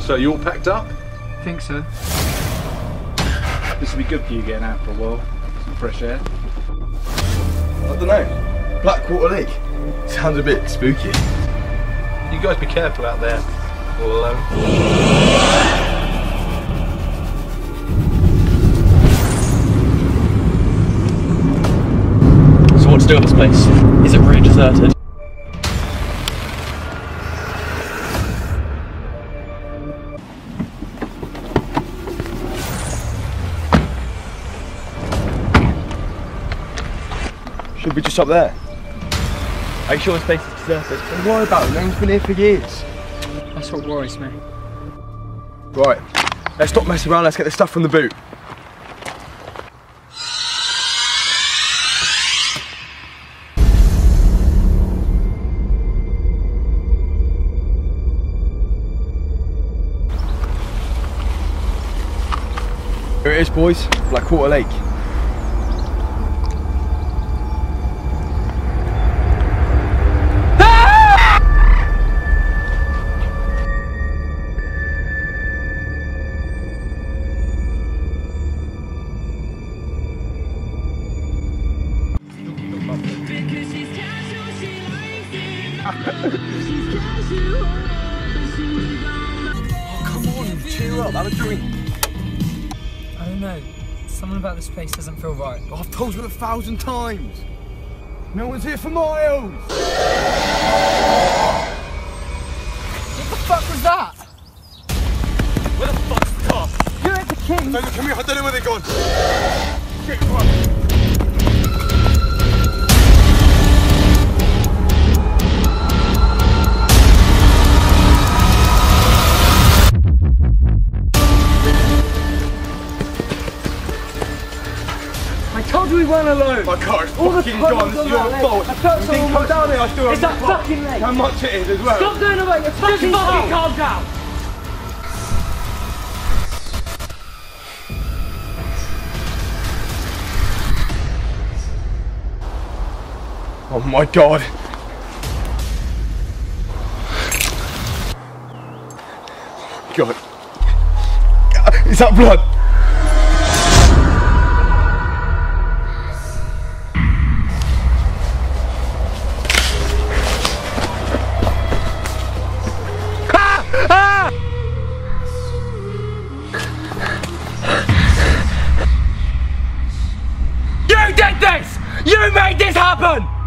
So you all packed up? I Think so. This will be good for you getting out for a while. Some fresh air. I don't know. Blackwater Lake. Sounds a bit spooky. You guys be careful out there. All alone. So what to do in this place? Is it really deserted? Should we just up there? Are you sure this place is deserted? Don't worry about it. No one's been here for years. That's what worries me. Right. Let's stop messing around. Let's get the stuff from the boot. Here it is, boys. Blackwater Lake. Come on, cheer up. Have a drink. I don't know. Something about this place doesn't feel right. Oh, I've told you a thousand times. No one's here for miles. What the fuck was that? Where the fuck's the car? You're at the king. Don't look at me. I don't know where they've gone. Quick, run. Told you we weren't alone. My car is All the fucking tunnels gone. This is your that fault. I felt you so didn't come down here. I still It's have that my fucking lake. How much it is as well. Stop going about your fucking Just fucking fault. calm down! Oh my god. God. Is that blood? Happen!